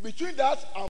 Between that and